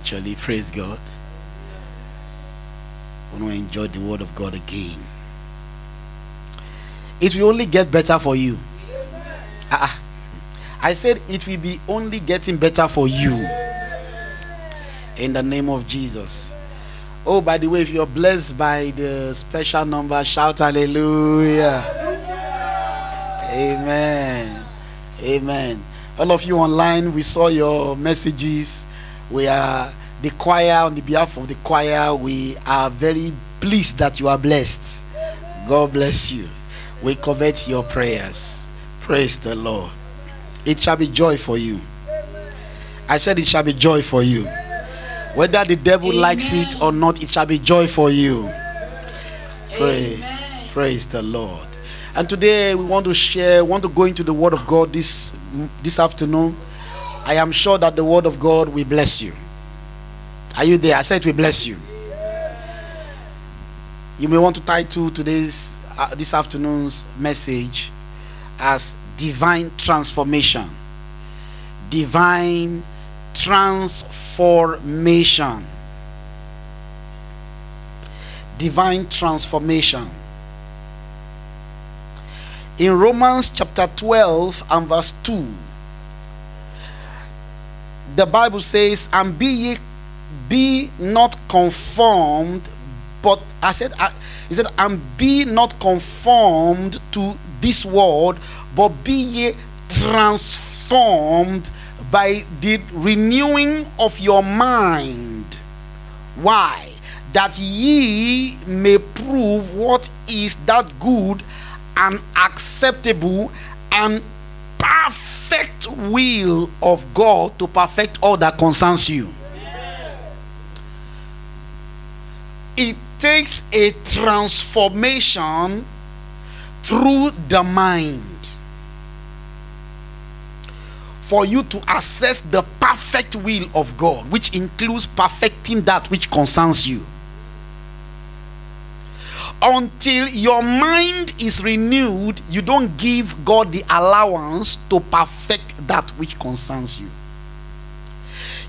actually, praise God. I want to enjoy the word of God again. It will only get better for you. Ah. I said it will be only getting better for you. In the name of Jesus. Oh, by the way, if you're blessed by the special number, shout hallelujah. Amen. Amen. All of you online, we saw your messages. We are the choir on the behalf of the choir. We are very pleased that you are blessed. God bless you. We covet your prayers. Praise the Lord. It shall be joy for you. I said it shall be joy for you. Whether the devil likes it or not, it shall be joy for you. Pray. Praise the Lord. And today we want to share, want to go into the word of God this this afternoon. I am sure that the word of God will bless you. Are you there? I said will bless you. You may want to title today's uh, this afternoon's message as divine transformation. Divine transformation. Divine transformation. In Romans chapter 12 and verse 2, the Bible says, And be ye be not conformed, but I said, I, he said, and be not conformed to this world, but be ye transformed by the renewing of your mind. Why? That ye may prove what is that good and acceptable and perfect will of God to perfect all that concerns you. It takes a transformation through the mind for you to assess the perfect will of God, which includes perfecting that which concerns you. Until your mind is renewed, you don't give God the allowance to perfect that which concerns you.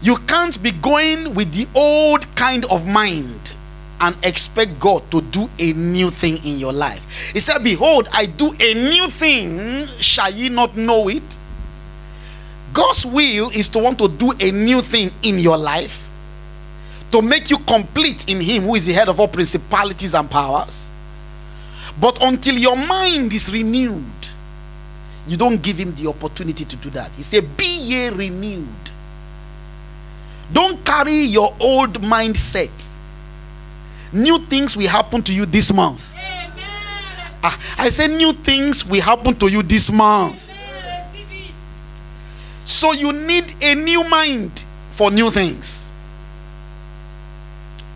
You can't be going with the old kind of mind and expect God to do a new thing in your life. He said, Behold, I do a new thing, shall ye not know it? God's will is to want to do a new thing in your life, to make you complete in Him who is the head of all principalities and powers. But until your mind is renewed, You don't give him the opportunity to do that. He said, Be ye renewed. Don't carry your old mindset. New things will happen to you this month. Ah, I say new things will happen to you this month. So you need a new mind for new things.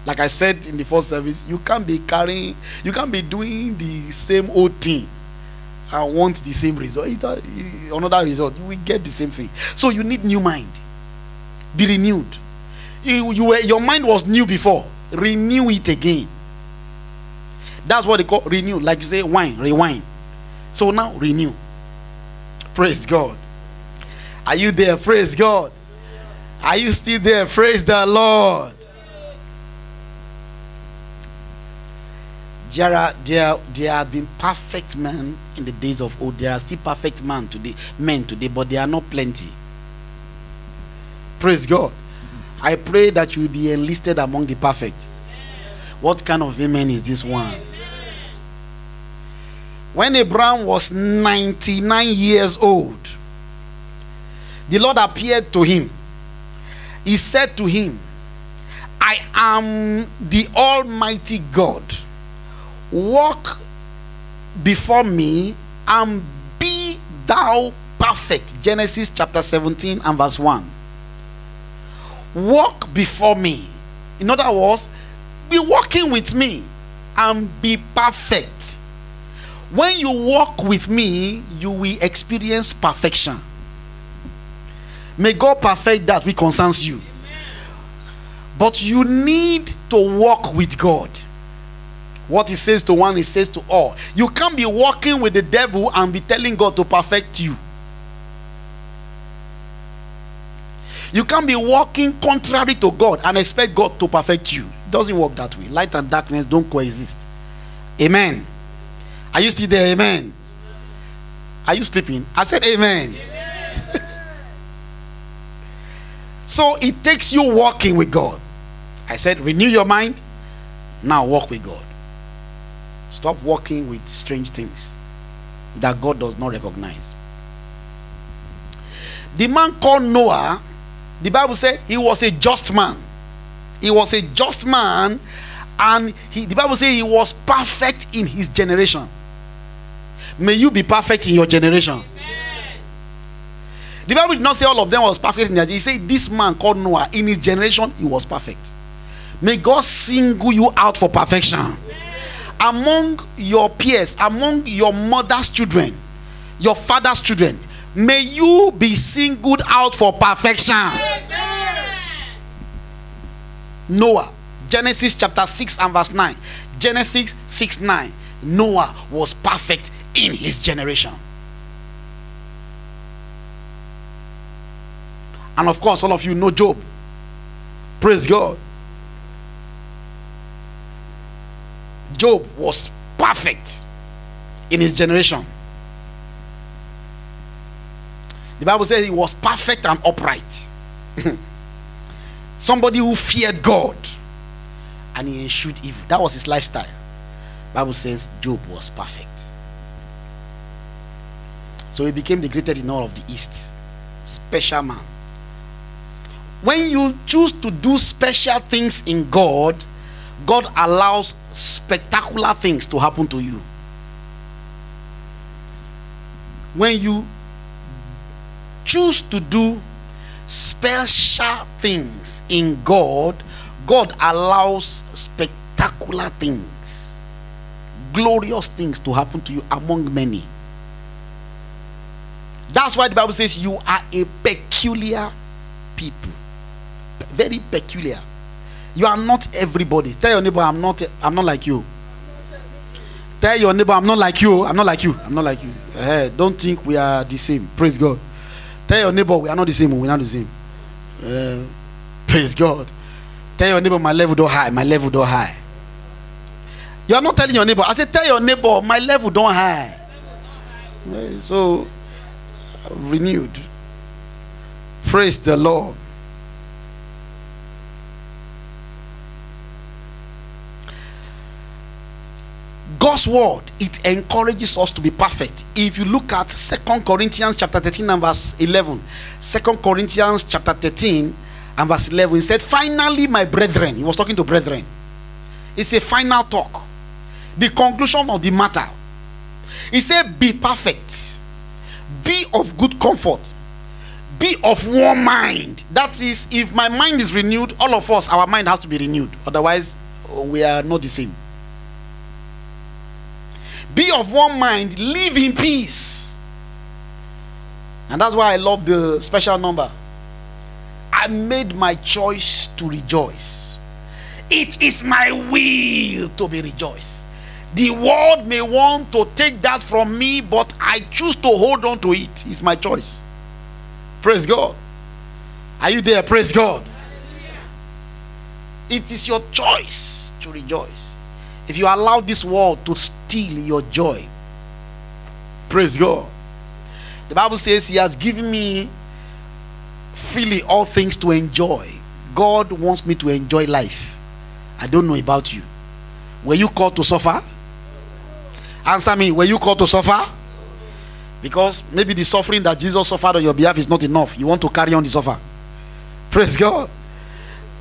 Like I said in the first service, you can't be carrying, you can't be doing the same old thing and want the same result. Uh, another result, will get the same thing. So you need new mind. Be renewed. You, you were, your mind was new before. Renew it again. That's what they call renew. Like you say, wine, rewind. So now renew. Praise God. Are you there? Praise God. Are you still there? Praise the Lord. There are there there have been perfect men in the days of old. There are still perfect men today, men today, but they are not plenty. Praise God. I pray that you be enlisted among the perfect. What kind of amen is this one? When Abraham was 99 years old, the Lord appeared to him. He said to him, I am the Almighty God. Walk before me and be thou perfect. Genesis chapter 17 and verse 1. Walk before me. In other words, be walking with me and be perfect. When you walk with me, you will experience perfection. May God perfect that which concerns you. But you need to walk with God. What he says to one, he says to all. You can't be walking with the devil and be telling God to perfect you. You can't be walking contrary to God and expect God to perfect you. It doesn't work that way. Light and darkness don't coexist. Amen. Are you still there? Amen. Are you sleeping? I said amen. amen. so it takes you walking with God. I said renew your mind. Now walk with God. Stop walking with strange things that God does not recognize. The man called Noah, the Bible said he was a just man. He was a just man, and he, the Bible says he was perfect in his generation. May you be perfect in your generation. Amen. The Bible did not say all of them was perfect in their He said this man called Noah in his generation he was perfect. May God single you out for perfection among your peers, among your mother's children, your father's children, may you be singled out for perfection. Amen. Noah, Genesis chapter 6 and verse 9. Genesis 6 9. Noah was perfect in his generation. And of course, all of you know Job. Praise God. Job was perfect in his generation. The Bible says he was perfect and upright. Somebody who feared God and he eschewed evil. That was his lifestyle. Bible says Job was perfect. So he became the greatest in all of the East. Special man. When you choose to do special things in God, God allows spectacular things to happen to you. When you choose to do special things in God, God allows spectacular things, glorious things to happen to you among many. That's why the Bible says you are a peculiar people. Very peculiar. You are not everybody. Tell your neighbor, I'm not I'm not like you. Tell your neighbor, I'm not like you. I'm not like you. I'm not like you. Hey, don't think we are the same. Praise God. Tell your neighbor, we are not the same. We're not the same. Uh, praise God. Tell your neighbor, my level don't high. My level don't high. You are not telling your neighbor. I said, tell your neighbor, my level don't high. So, renewed. Praise the Lord. God's word it encourages us to be perfect. If you look at Second Corinthians chapter 13 and verse 11, 2 Corinthians chapter 13 and verse 11, he said, Finally, my brethren, he was talking to brethren. It's a final talk, the conclusion of the matter. He said, Be perfect, be of good comfort, be of one mind. That is, if my mind is renewed, all of us, our mind has to be renewed. Otherwise, we are not the same. Be of one mind, live in peace. And that's why I love the special number. I made my choice to rejoice. It is my will to be rejoiced. The world may want to take that from me, but I choose to hold on to it. It's my choice. Praise God. Are you there? Praise God. It is your choice to rejoice. If you allow this world to steal your joy, praise God. The Bible says He has given me freely all things to enjoy. God wants me to enjoy life. I don't know about you. Were you called to suffer? Answer me. Were you called to suffer? Because maybe the suffering that Jesus suffered on your behalf is not enough. You want to carry on the suffer. Praise God.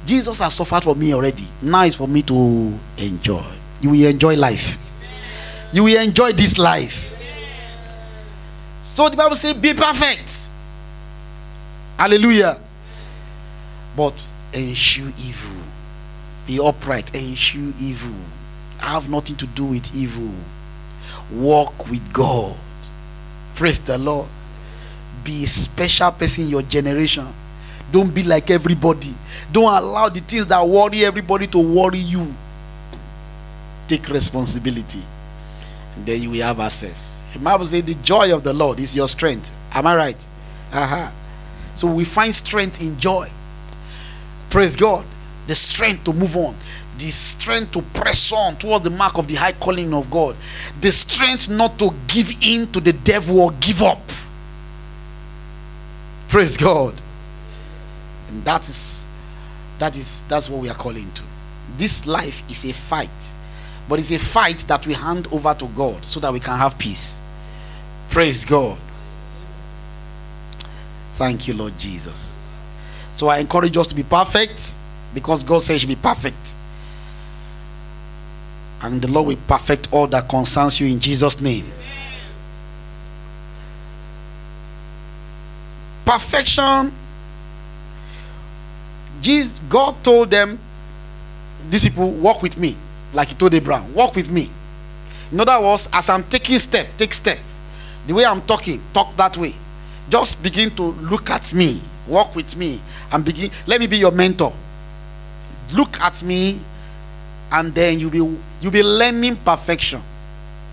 Jesus has suffered for me already. Now it's for me to enjoy. You will enjoy life. You will enjoy this life. So the Bible says, Be perfect. Hallelujah. But eschew evil. Be upright. Eschew evil. Have nothing to do with evil. Walk with God. Praise the Lord. Be a special person in your generation. Don't be like everybody. Don't allow the things that worry everybody to worry you. Take responsibility. Then you will have access. The Bible says the joy of the Lord is your strength. Am I right? Uh-huh. So we find strength in joy. Praise God. The strength to move on. The strength to press on towards the mark of the high calling of God. The strength not to give in to the devil or give up. Praise God. And that is that is that's what we are calling to. This life is a fight. But it's a fight that we hand over to God so that we can have peace. Praise God. Thank you, Lord Jesus. So I encourage us to be perfect because God says you be perfect. And the Lord will perfect all that concerns you in Jesus' name. Perfection. Jesus, God told them, people, walk with me. Like he told Abraham, walk with me. In other words, as I'm taking step, take step. The way I'm talking, talk that way. Just begin to look at me, walk with me, and begin. Let me be your mentor. Look at me, and then you'll be you'll be learning perfection.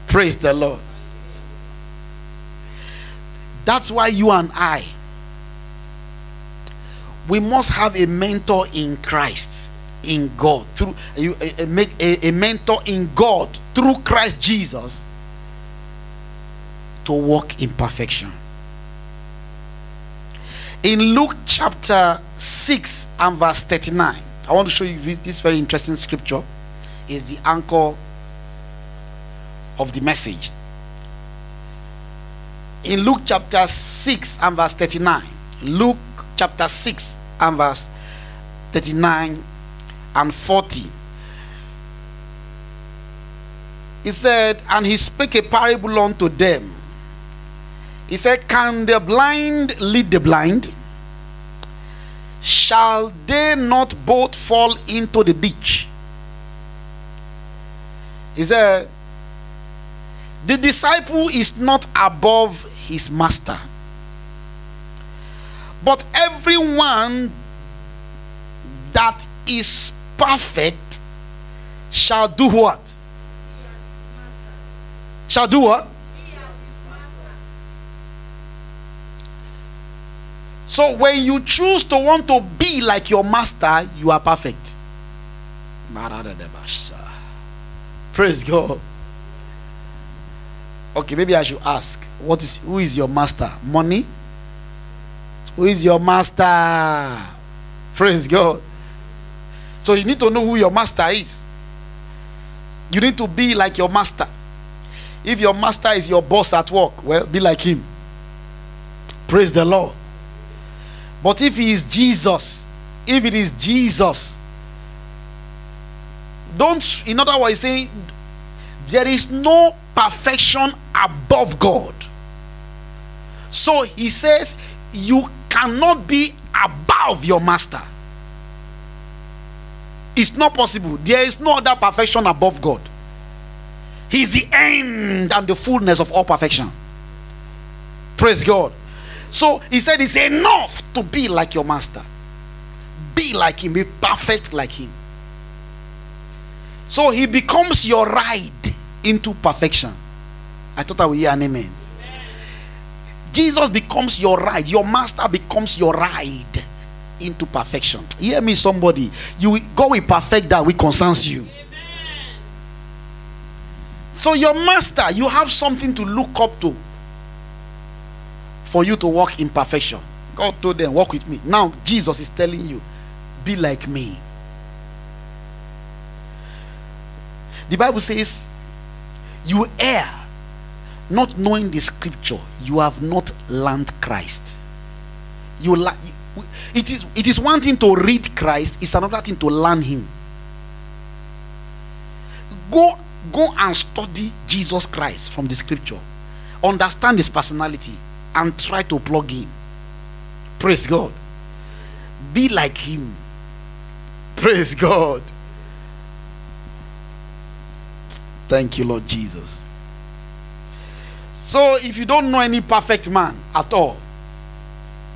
Praise the Lord. That's why you and I we must have a mentor in Christ, in God, through you a, a, a, mentor in God through Christ Jesus to walk in perfection. In Luke chapter 6 and verse 39, I want to show you this very interesting scripture. Is the anchor of the message. In Luke chapter 6 and verse 39, Luke chapter 6 and verse 39 and 40. He said, And he spake a parable unto them. He said, Can the blind lead the blind? Shall they not both fall into the ditch? He said, The disciple is not above his master. But everyone that is perfect shall do what? Shall do what? So when you choose to want to be like your master, you are perfect. Praise God. Okay, maybe I should ask, what is who is your master? Money? Who is your master? Praise God. So you need to know who your master is. You need to be like your master. If your master is your boss at work, well, be like him. Praise the Lord. But if he is Jesus, if it is Jesus, don't, in other words, saying there is no perfection above God. So he says, you cannot be above your master. It's not possible. There is no other perfection above God. He's the end and the fullness of all perfection. Praise God. So he said, It's enough to be like your master. Be like him, be perfect like him. So he becomes your ride into perfection. I thought I would hear an amen. amen. Jesus becomes your ride, your master becomes your ride into perfection. Hear me, somebody. You go with perfect that which concerns you. Amen. So, your master, you have something to look up to for you to walk in perfection. God told them, Walk with me. Now, Jesus is telling you, Be like me. The Bible says, You err, not knowing the scripture, you have not learned Christ. You, la- it is it is one thing to read Christ, it's another thing to learn him. Go go and study Jesus Christ from the scripture. Understand his personality and try to plug in. Praise God. Be like him. Praise God. Thank you, Lord Jesus. So, if you don't know any perfect man at all,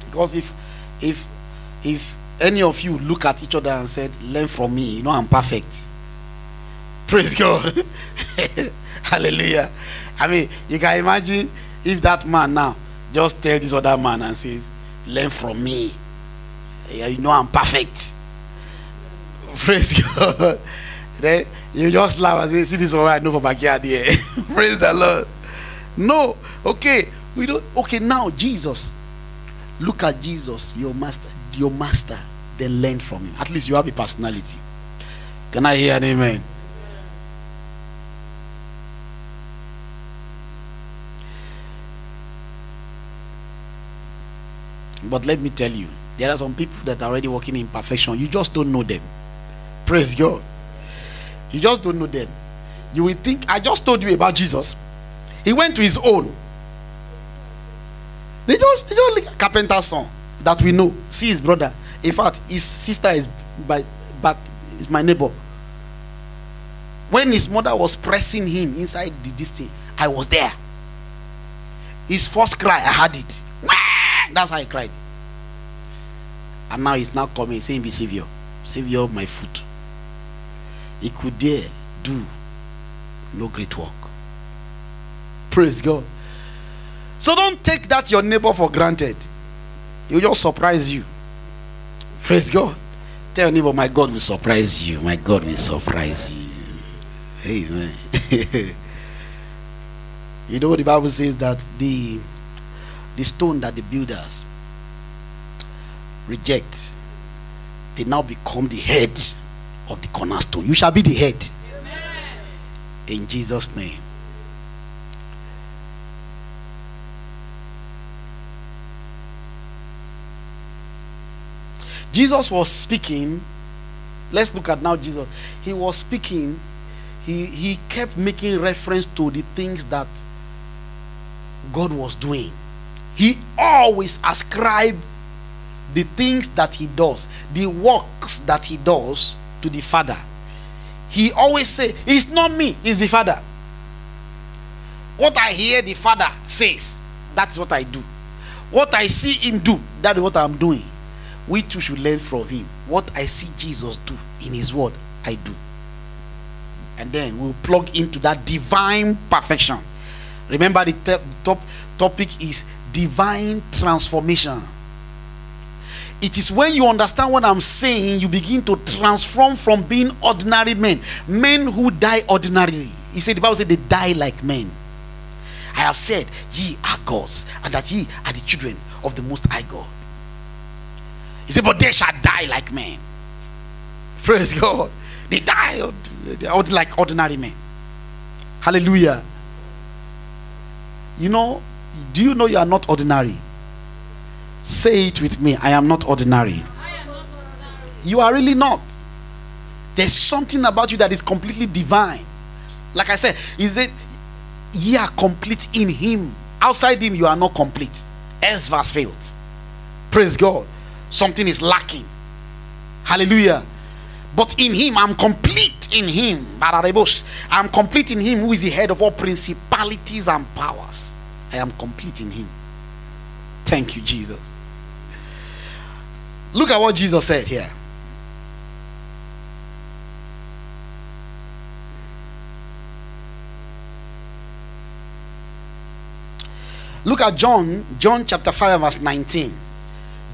because if if if any of you look at each other and said, Learn from me, you know I'm perfect. Praise God. Hallelujah. I mean, you can imagine if that man now just tell this other man and says, Learn from me. You know I'm perfect. Praise God. then you just laugh and say, See this one I know from backyard here. Praise the Lord. No, okay. We don't okay now Jesus Look at Jesus, your master, your master, then learn from him. At least you have a personality. Can I hear an amen? But let me tell you, there are some people that are already working in perfection. You just don't know them. Praise God. You just don't know them. You will think, I just told you about Jesus. He went to his own. They just, they just like carpenter's son that we know. See his brother. In fact, his sister is by back is my neighbor. When his mother was pressing him inside the this I was there. His first cry, I had it. That's how he cried. And now he's now coming saying, Be Savior, Savior my foot. He could dare do no great work. Praise God. So don't take that your neighbor for granted. He'll just surprise you. Praise God. Tell your neighbor, my God will surprise you. My God will surprise you. Amen. you know what the Bible says that the the stone that the builders reject, they now become the head of the cornerstone. You shall be the head. Amen. In Jesus' name. Jesus was speaking. Let's look at now Jesus. He was speaking. He, he kept making reference to the things that God was doing. He always ascribed the things that he does, the works that he does to the Father. He always say, "It's not me, it's the Father." What I hear the Father says, that's what I do. What I see him do, that is what I'm doing we too should learn from him. What I see Jesus do in his word, I do. And then we'll plug into that divine perfection. Remember, the, te- top topic is divine transformation. It is when you understand what I'm saying, you begin to transform from being ordinary men, men who die ordinarily. He said, the Bible said they die like men. I have said, ye are gods, and that ye are the children of the Most High God. He said, But they shall die like men. Praise God. They die like ordinary men. Hallelujah. You know, do you know you are not ordinary? Say it with me I am not ordinary. You are really not. There's something about you that is completely divine. Like I said, is it ye are complete in him. Outside him, you are not complete. Else verse failed. Praise God. Something is lacking. Hallelujah. But in him, I'm complete in him. I'm complete in him who is the head of all principalities and powers. I am complete in him. Thank you, Jesus. Look at what Jesus said here. Look at John, John chapter 5 verse 19.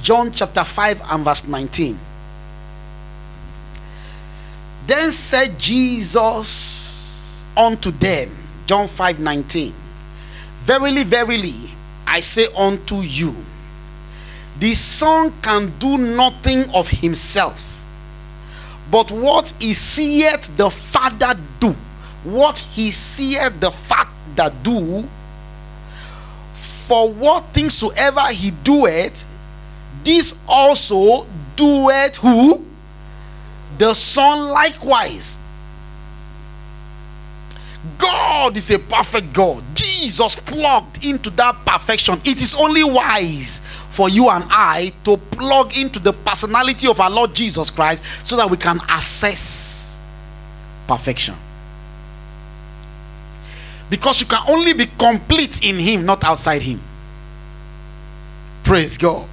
John chapter 5 and verse 19. Then said Jesus unto them, John 5 19, Verily, verily, I say unto you, the Son can do nothing of himself, but what he seeth the Father do, what he seeth the Father do, for what things soever he doeth, this also doeth who? The Son likewise. God is a perfect God. Jesus plugged into that perfection. It is only wise for you and I to plug into the personality of our Lord Jesus Christ so that we can assess perfection. Because you can only be complete in Him, not outside Him. Praise God.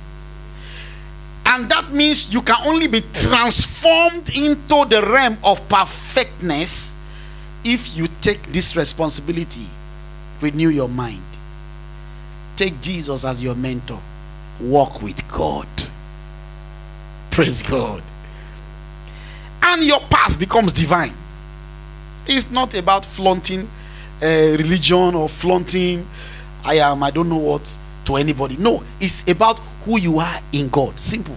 And that means you can only be transformed into the realm of perfectness if you take this responsibility. Renew your mind. Take Jesus as your mentor. Walk with God. Praise God. And your path becomes divine. It's not about flaunting uh, religion or flaunting I am, I don't know what to anybody. No, it's about who you are in God. Simple.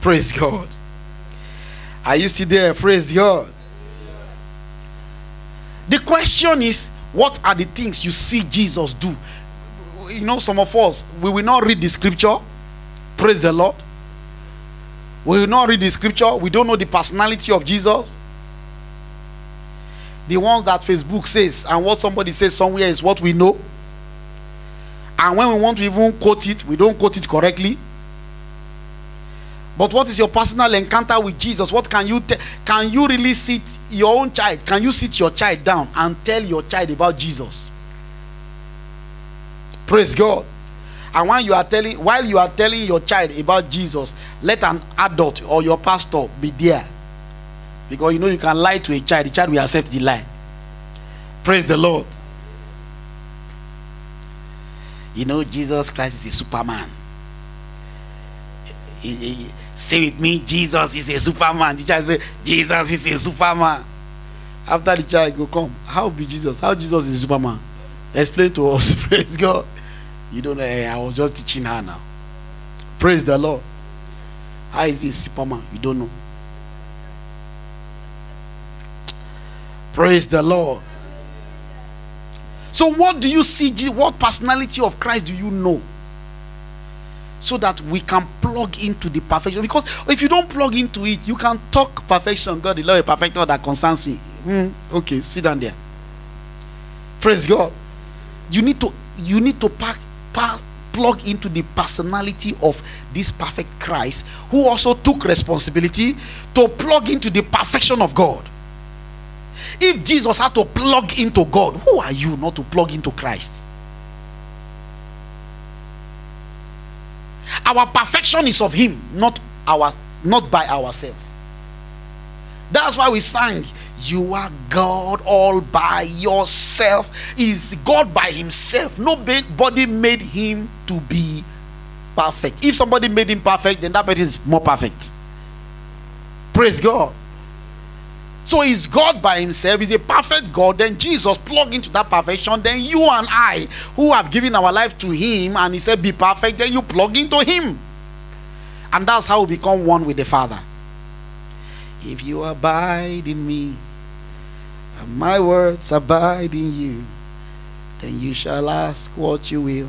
Praise God. Are you still there? Praise God. The question is, what are the things you see Jesus do? You know, some of us, we will not read the scripture. Praise the Lord. We will not read the scripture. We don't know the personality of Jesus the ones that Facebook says and what somebody says somewhere is what we know. And when we want to even quote it, we don't quote it correctly. But what is your personal encounter with Jesus? What can you can you really sit your own child? Can you sit your child down and tell your child about Jesus? Praise God. And when you are telling while you are telling your child about Jesus, let an adult or your pastor be there because you know you can lie to a child, the child will accept the lie. Praise the Lord. You know, Jesus Christ is a superman. He, he, say with me, Jesus is a superman. The child say, Jesus is a superman. After the child go come, how be Jesus? How Jesus is a superman? Explain to us. Praise God. You don't know. I was just teaching her now. Praise the Lord. How is he superman? You don't know. Praise the Lord. So, what do you see? What personality of Christ do you know? So that we can plug into the perfection. Because if you don't plug into it, you can talk perfection. God, the Lord, a perfecter that concerns me. Mm, okay, sit down there. Praise God. You need to you need to pack, pack, plug into the personality of this perfect Christ, who also took responsibility to plug into the perfection of God. If Jesus had to plug into God, who are you not to plug into Christ? Our perfection is of Him, not our not by ourselves. That's why we sang, You are God all by yourself. Is God by Himself. Nobody made Him to be perfect. If somebody made Him perfect, then that person is more perfect. Praise God. So is God by himself, He's a perfect God. Then Jesus plug into that perfection. Then you and I, who have given our life to him, and he said, Be perfect, then you plug into him. And that's how we become one with the Father. If you abide in me, and my words abide in you, then you shall ask what you will,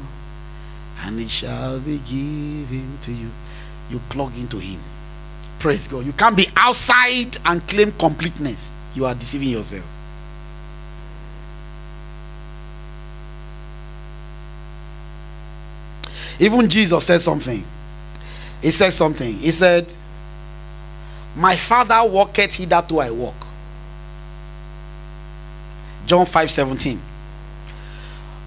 and it shall be given to you. You plug into Him. Praise God. You can't be outside and claim completeness. You are deceiving yourself. Even Jesus said something. He said something. He said, My father walketh hitherto I walk. John 5 17.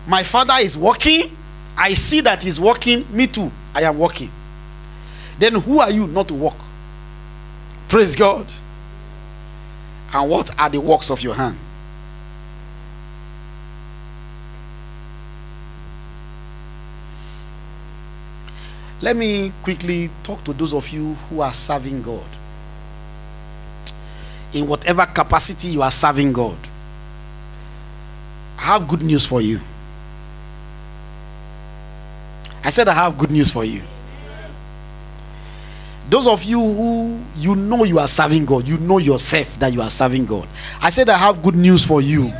My father is walking. I see that he's walking. Me too. I am walking. Then who are you not to walk? Praise God. And what are the works of your hand? Let me quickly talk to those of you who are serving God. In whatever capacity you are serving God, I have good news for you. I said, I have good news for you. Those of you who you know you are serving God, you know yourself that you are serving God. I said, I have good news for you.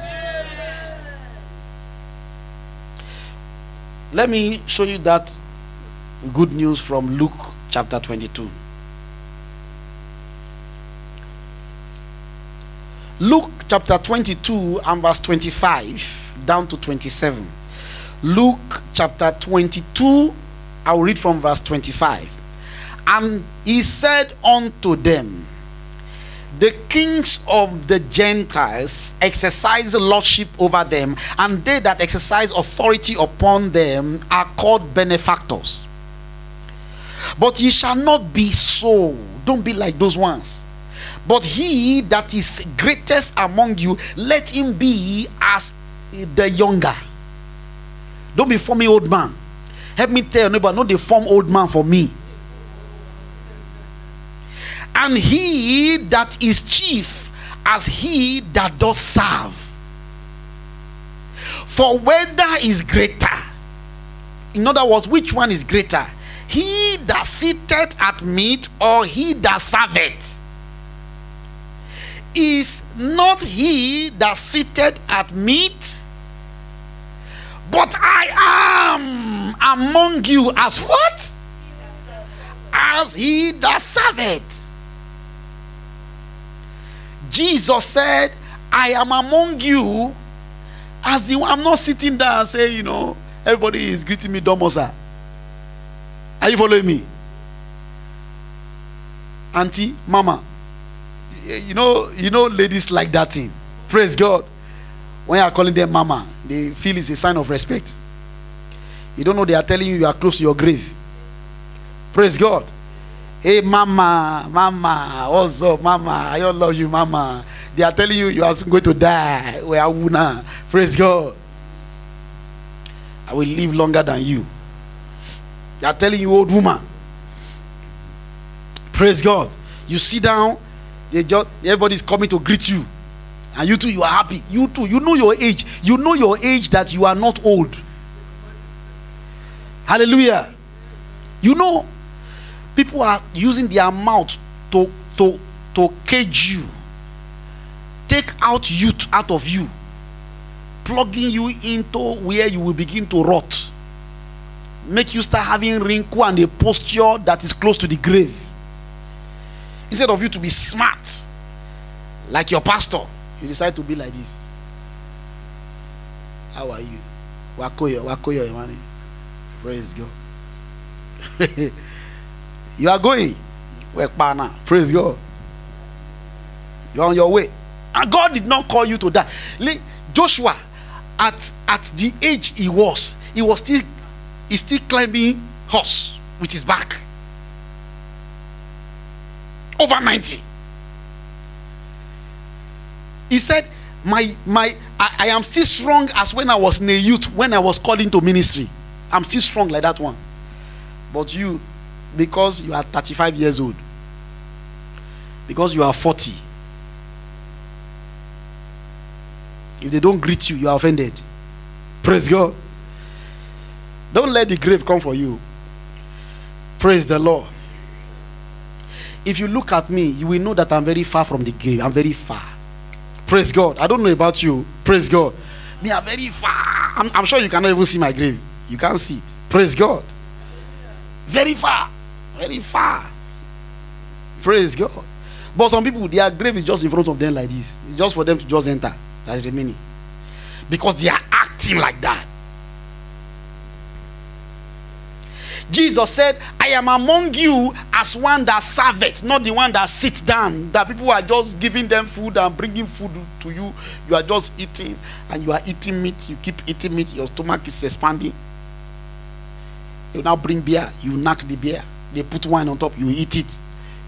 Let me show you that good news from Luke chapter 22. Luke chapter 22 and verse 25 down to 27. Luke chapter 22, I'll read from verse 25. And he said unto them, the kings of the Gentiles exercise lordship over them, and they that exercise authority upon them are called benefactors. But ye shall not be so. Don't be like those ones. But he that is greatest among you, let him be as the younger. Don't be forming old man. Help me tell your neighbor, not the form old man for me. And he that is chief as he that does serve. For whether is greater, in other words, which one is greater? He that sitteth at meat or he that serveth? Is not he that sitteth at meat? But I am among you as what? As he that serveth. Jesus said, I am among you as the one. I'm not sitting there and saying, you know, everybody is greeting me, Domosa. Are you following me? Auntie, mama. You know, you know, ladies like that thing. Praise God. When you are calling them mama, they feel it's a sign of respect. You don't know they are telling you you are close to your grave. Praise God. Hey, mama, mama, up, mama? I all love you, mama. They are telling you you are going to die. We are una. Praise God. I will live longer than you. They are telling you, old woman. Praise God. You sit down, they just everybody is coming to greet you. And you too, you are happy. You too, you know your age. You know your age that you are not old. Hallelujah. You know, people are using their mouth to to to cage you, take out youth out of you, plugging you into where you will begin to rot make you start having wrinkle and a posture that is close to the grave. Instead of you to be smart, like your pastor, you decide to be like this. How are you? Wakoyo, wakoyo, money. Praise God. you are going. Wekpana. Praise God. You're on your way. And God did not call you to die. Joshua, at, at the age he was, he was still is still climbing horse with his back. Over 90. He said, My my I, I, am still strong as when I was a youth, when I was called into ministry. I'm still strong like that one. But you, because you are 35 years old, because you are 40, if they don't greet you, you are offended. Praise God. Don't let the grave come for you. Praise the Lord. If you look at me, you will know that I'm very far from the grave. I'm very far. Praise God. I don't know about you. Praise God. Me are very far. I'm, I'm sure you cannot even see my grave. You can't see it. Praise God. Very far. Very far. Praise God. But some people, their grave is just in front of them like this. Just for them to just enter. That's the meaning. Because they are acting like that. Jesus said, I am among you as one that serveth, not the one that sits down. That people are just giving them food and bringing food to you. You are just eating and you are eating meat. You keep eating meat, your stomach is expanding. You now bring beer, you knock the beer. They put wine on top, you eat it.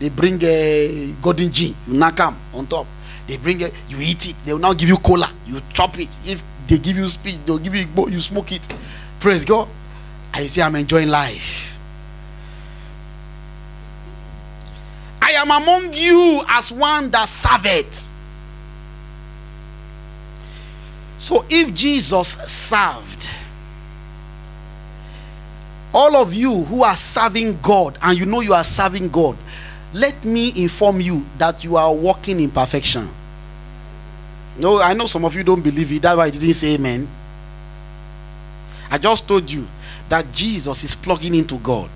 They bring a golden gin, you knock them on top. They bring it, you eat it. They will now give you cola, you chop it. If they give you speed, they'll give you you smoke it. Praise God. And you say, I'm enjoying life. I am among you as one that serveth. So if Jesus served, all of you who are serving God and you know you are serving God, let me inform you that you are walking in perfection. No, I know some of you don't believe it. That's why I didn't say amen. I just told you that Jesus is plugging into God.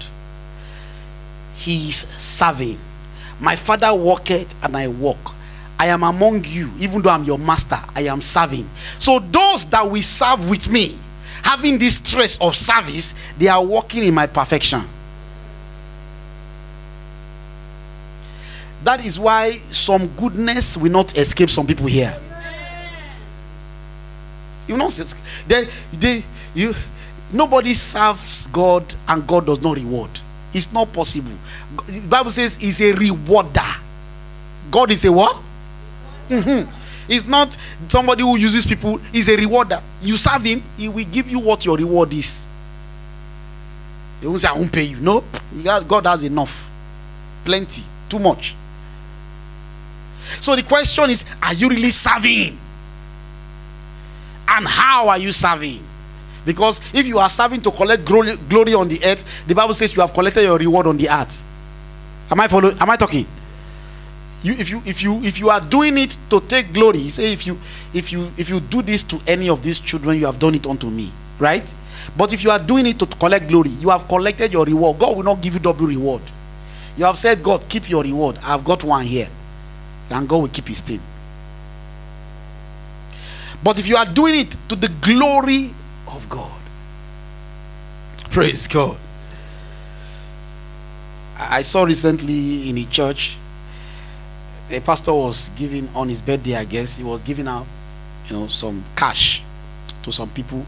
He is serving. My father walketh and I walk. I am among you, even though I'm your master, I am serving. So those that will serve with me, having this stress of service, they are walking in my perfection. That is why some goodness will not escape some people here. You know, they, they, you, nobody serves God and God does not reward. It's not possible. The Bible says he's a rewarder. God is a what? Mm-hmm. It's not somebody who uses people, he's a rewarder. You serve him, he will give you what your reward is. He won't say, I won't pay you. No, God has enough. Plenty. Too much. So the question is, are you really serving? And how are you serving? Because if you are serving to collect glory, glory on the earth, the Bible says you have collected your reward on the earth. Am I following? Am I talking? You, if you if you if you are doing it to take glory, say if you if you if you do this to any of these children, you have done it unto me, right? But if you are doing it to collect glory, you have collected your reward. God will not give you double reward. You have said, God, keep your reward. I've got one here. And God will keep his thing. But if you are doing it to the glory of God. Praise God. I saw recently in a church, a pastor was giving on his birthday, I guess, he was giving out, you know, some cash to some people.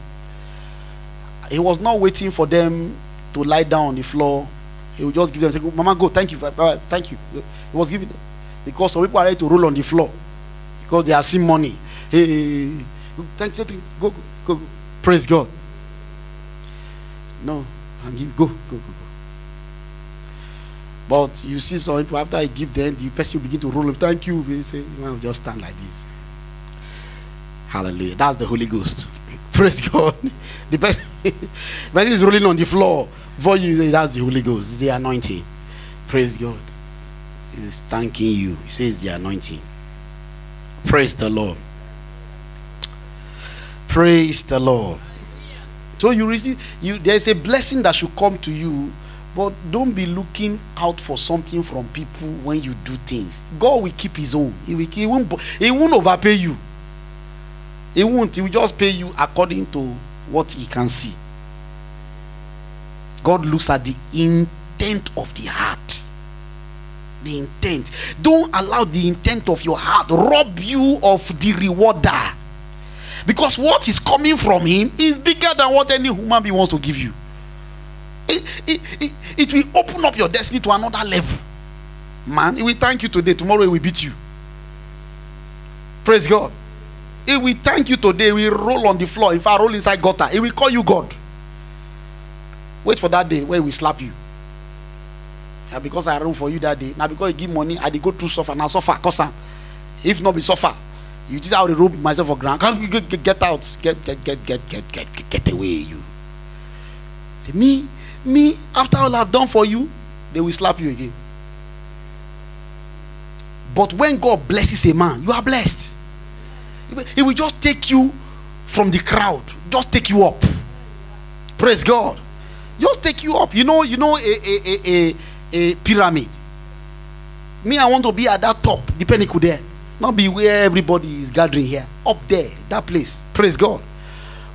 He was not waiting for them to lie down on the floor. He would just give them, say, Mama, go, thank you, thank you. He was giving them. Because some people are ready to roll on the floor because they are seeing money. Hey, thank you, go, go, go. Praise God. No, and give go, go, go, go. But you see some people after I give them, the person begin to roll up. Thank you. You say, you just stand like this. Hallelujah. That's the Holy Ghost. Praise God. The person, the person is rolling on the floor. For you, that's the Holy Ghost. It's the anointing. Praise God. He's thanking you. He says the anointing. Praise the Lord. Praise the Lord. So you receive you there's a blessing that should come to you, but don't be looking out for something from people when you do things. God will keep his own. He, will, he won't he won't overpay you. He won't. He will just pay you according to what he can see. God looks at the intent of the heart. The intent. Don't allow the intent of your heart rob you of the rewarder. Because what is coming from him is bigger than what any human being wants to give you. It, it, it, it will open up your destiny to another level. Man, it will thank you today. Tomorrow it will beat you. Praise God. It will thank you today. Will roll on the floor. If I roll inside gutter, it will call you God. Wait for that day where we slap you. Because I roll for you that day. Now because you give money, I did go through suffer. Now suffer, cause I'm, if not be suffer, you just how to rope myself for ground. Come get, get, out. Get get get get get get get, get away, you. Say me, me, after all I've done for you, they will slap you again. But when God blesses a man, you are blessed. He will just take you from the crowd, just take you up. Praise God. Just take you up. You know, you know a, a, a, a, a pyramid. Me, I want to be at that top, the pinnacle there. Not be where everybody is gathering here. Up there, that place. Praise God.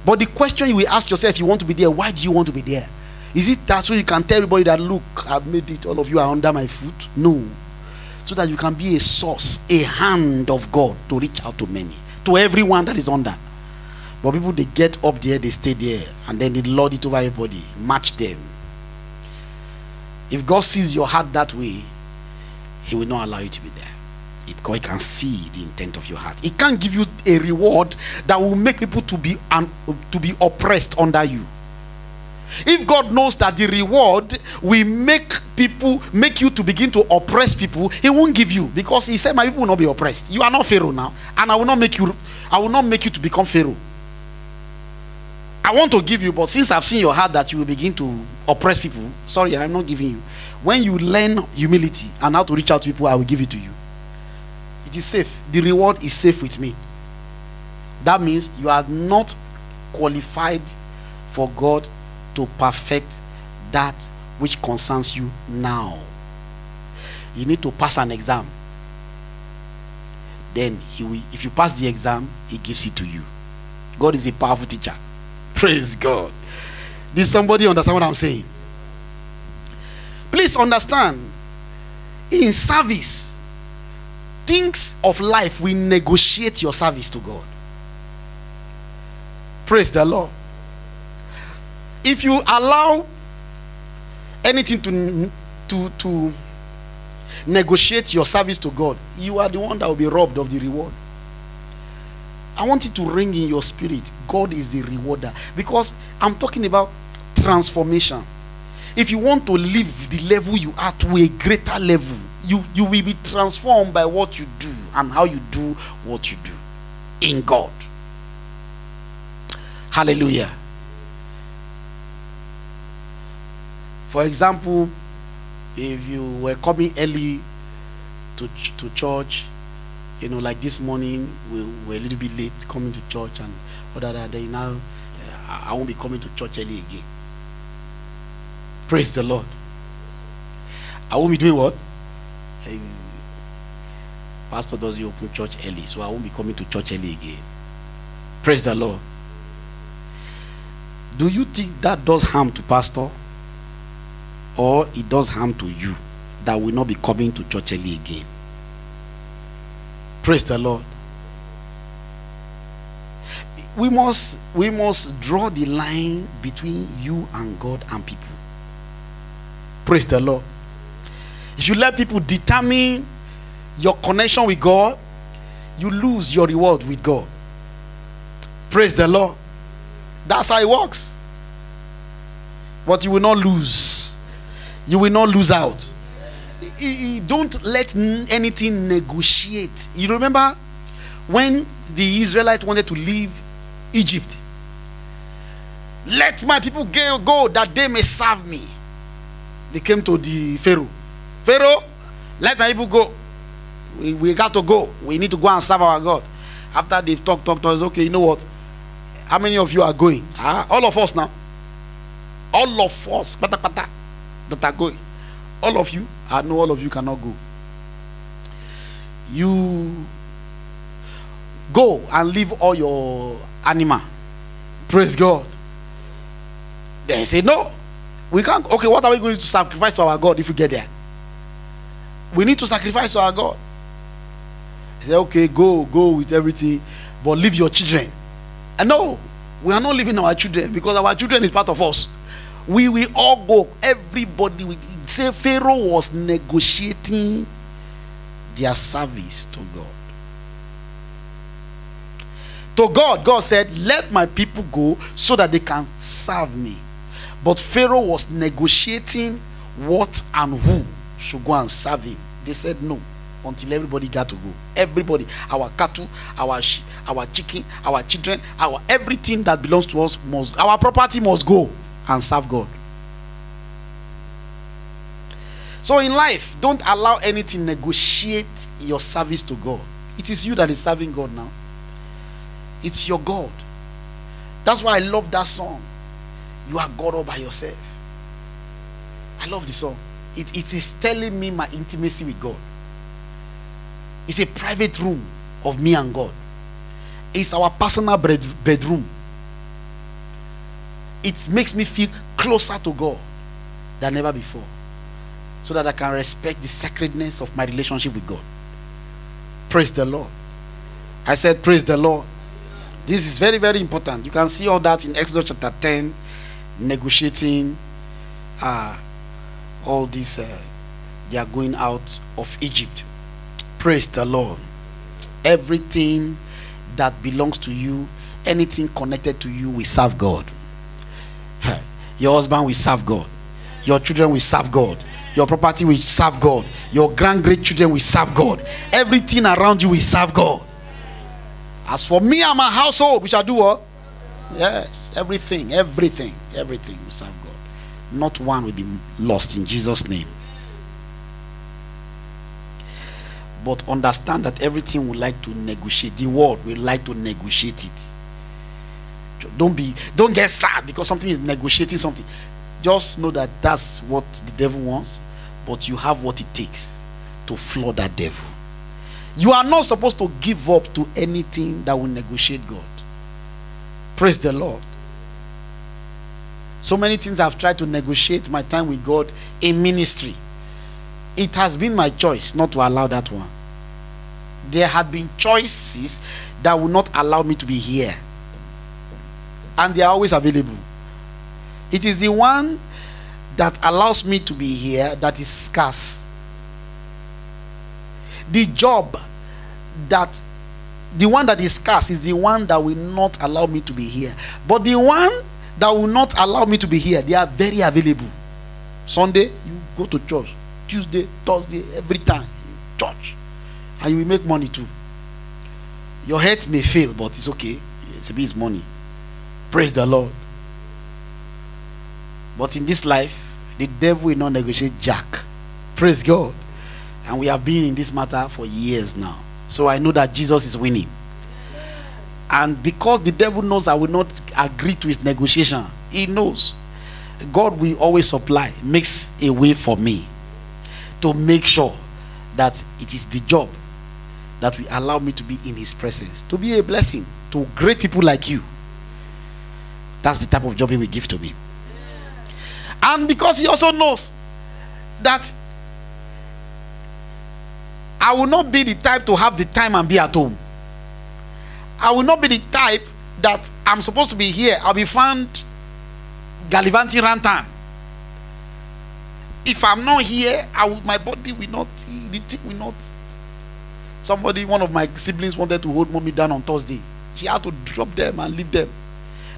But the question you will ask yourself, you want to be there, why do you want to be there? Is it that so you can tell everybody that look, I've made it, all of you are under my foot? No. So that you can be a source, a hand of God to reach out to many, to everyone that is under. But people they get up there, they stay there, and then they lord it over everybody, match them. If God sees your heart that way, He will not allow you to be there. Because He can see the intent of your heart. He can't give you a reward that will make people to be um, to be oppressed under you. If God knows that the reward will make people make you to begin to oppress people, He won't give you because He said, My people will not be oppressed. You are not Pharaoh now, and I will not make you I will not make you to become Pharaoh. I want to give you, but since I've seen your heart that you will begin to oppress people, sorry, I'm not giving you. When you learn humility and how to reach out to people, I will give it to you. It is safe. The reward is safe with me. That means you are not qualified for God to perfect that which concerns you now. You need to pass an exam. Then he will, if you pass the exam, he gives it to you. God is a powerful teacher. Praise God. Did somebody understand what I'm saying? Please understand. In service, things of life will negotiate your service to God. Praise the Lord. If you allow anything to to to negotiate your service to God, you are the one that will be robbed of the reward. I want it to ring in your spirit. God is the rewarder. Because I'm talking about transformation. If you want to live the level you are to a greater level, you, you will be transformed by what you do and how you do what you do in God. Hallelujah. For example, if you were coming early to, to church you know, like this morning we were a little bit late coming to church and than that, now uh, I won't be coming to church early again. Praise the Lord. I won't be doing what? Uh, pastor doesn't open church early, so I won't be coming to church early again. Praise the Lord. Do you think that does harm to pastor? Or it does harm to you that will not be coming to church early again? Praise the Lord. We must we must draw the line between you and God and people. Praise the Lord. If you let people determine your connection with God, you lose your reward with God. Praise the Lord. That's how it works. But you will not lose. You will not lose out don't let anything negotiate. You remember when the Israelites wanted to leave Egypt? Let my people go that they may serve me. They came to the Pharaoh. Pharaoh, let my people go. We, we got to go. We need to go and serve our God. After they've talked, talked, talked, okay, you know what? How many of you are going? Ah, all of us now. All of us, pata, pata, that are going. All of you, I know all of you cannot go. You go and leave all your animal. Praise God. They say, No, we can't. Okay, what are we going to sacrifice to our God if we get there? We need to sacrifice to our God. He said, Okay, go, go with everything, but leave your children. And no, we are not leaving our children because our children is part of us we will all go. Everybody will say pharaoh was negotiating their service to god. To god god said let my people go so that they can serve me. But pharaoh was negotiating what and who should go and serve him. They said no until everybody got to go. Everybody our cattle our sheep our chicken our children our everything that belongs to us must our property must go and serve God. So in life, don't allow anything negotiate your service to God. It is you that is serving God now. It's your God. That's why I love that song. You are God all by yourself. I love the song. It, it is telling me my intimacy with God. It's a private room of me and God. It's our personal bedroom. It makes me feel closer to God than ever before. So that I can respect the sacredness of my relationship with God. Praise the Lord. I said, Praise the Lord. This is very, very important. You can see all that in Exodus chapter 10, negotiating uh, all this. Uh, they are going out of Egypt. Praise the Lord. Everything that belongs to you, anything connected to you, we serve God. Your husband will serve God. Your children will serve God. Your property will serve God. Your grand great children will serve God. Everything around you will serve God. As for me and my household, we shall do what? Yes, everything, everything, everything will serve God. Not one will be lost in Jesus' name. But understand that everything we like to negotiate. The world will like to negotiate it. Don't be, don't get sad because something is negotiating something. Just know that that's what the devil wants, but you have what it takes to floor that devil. You are not supposed to give up to anything that will negotiate God. Praise the Lord. So many things I've tried to negotiate my time with God in ministry. It has been my choice not to allow that one. There had been choices that will not allow me to be here. And they are always available. It is the one that allows me to be here that is scarce. The job that the one that is scarce is the one that will not allow me to be here. But the one that will not allow me to be here, they are very available. Sunday, you go to church. Tuesday, Thursday, every time, church. And you will make money too. Your head may fail, but it's okay. It's a bit money. Praise the Lord. But in this life, the devil will not negotiate jack. Praise God. And we have been in this matter for years now. So I know that Jesus is winning. And because the devil knows I will not agree to his negotiation, he knows God will always supply, makes a way for me to make sure that it is the job that will allow me to be in his presence, to be a blessing to great people like you. That's the type of job he will give to me. And because he also knows that I will not be the type to have the time and be at home. I will not be the type that I'm supposed to be here. I'll be found gallivanting rantan. If I'm not here, I will, my body will not, the thing will not. Somebody, one of my siblings wanted to hold mommy down on Thursday. She had to drop them and leave them.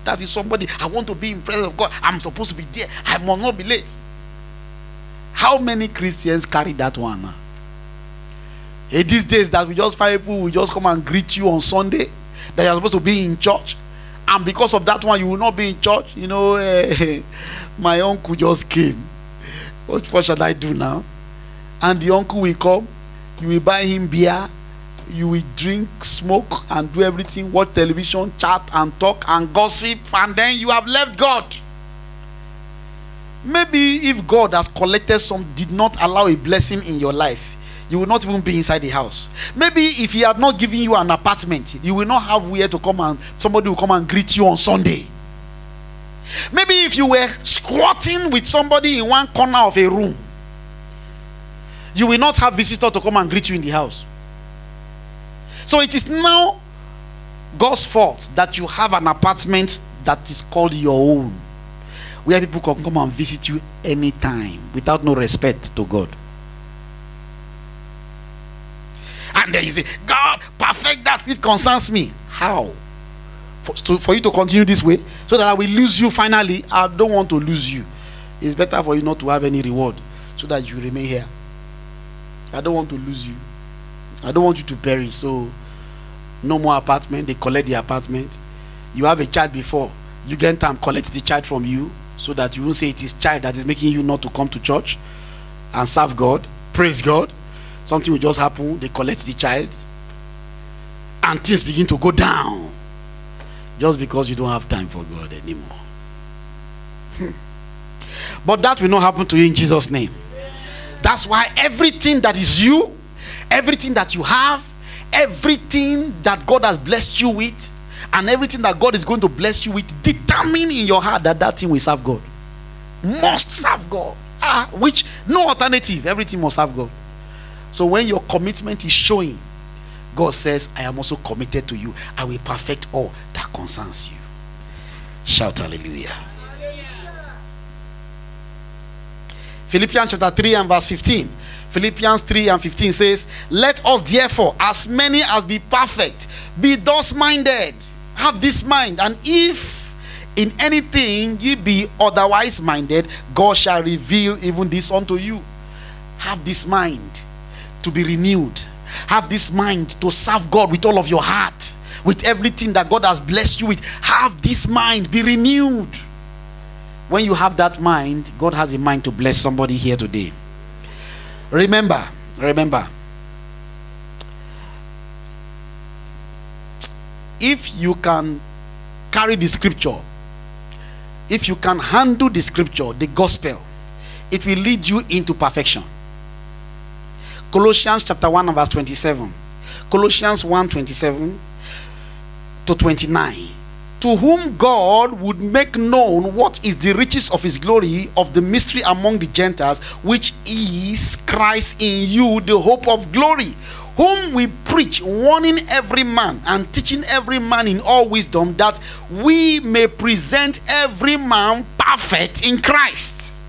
That is somebody, I want to be in presence of God. I'm supposed to be there. I must not be late. How many Christians carry that one? In these days that we just find people will just come and greet you on Sunday that you're supposed to be in church. And because of that one, you will not be in church. You know, uh, my uncle just came. What, what shall I do now? And the uncle will come. You will buy him beer. You will drink, smoke, and do everything. Watch television, chat, and talk, and gossip. And then you have left God. Maybe if God has collected some, did not allow a blessing in your life, you will not even be inside the house. Maybe if he had not given you an apartment, you will not have where to come and somebody will come and greet you on Sunday. Maybe if you were squatting with somebody in one corner of a room, you will not have visitor to come and greet you in the house. So it is now God's fault that you have an apartment that is called your own, where people can come and visit you anytime without no respect to God. And then you say, God, perfect that which concerns me. How? For, to, for you to continue this way, so that I will lose you finally. I don't want to lose you. It's better for you not to have any reward, so that you remain here. I don't want to lose you. I don't want you to perish. So, no more apartment. They collect the apartment. You have a child before. You get time, collect the child from you, so that you won't say it is child that is making you not to come to church and serve God. Praise God something will just happen they collect the child and things begin to go down just because you don't have time for God anymore. Hmm. But that will not happen to you in Jesus' name. That's why everything that is you, everything that you have, everything that God has blessed you with, and everything that God is going to bless you with, determine in your heart that that thing will serve God. Must serve God. Ah, which no alternative. Everything must serve God. So when your commitment is showing, God says, I am also committed to you. I will perfect all that concerns you. Shout hallelujah. Philippians chapter 3 and verse 15. Philippians 3 and 15 says, Let us therefore, as many as be perfect, be thus minded. Have this mind. And if in anything ye be otherwise minded, God shall reveal even this unto you. Have this mind to be renewed. Have this mind to serve God with all of your heart, with everything that God has blessed you with. Have this mind, be renewed. When you have that mind, God has a mind to bless somebody here today. Remember, remember, if you can carry the scripture, if you can handle the scripture, the gospel, it will lead you into perfection. Colossians chapter 1 verse 27. Colossians 1 27 to 29 to whom God would make known what is the riches of his glory of the mystery among the Gentiles, which is Christ in you, the hope of glory, whom we preach, warning every man and teaching every man in all wisdom, that we may present every man perfect in Christ.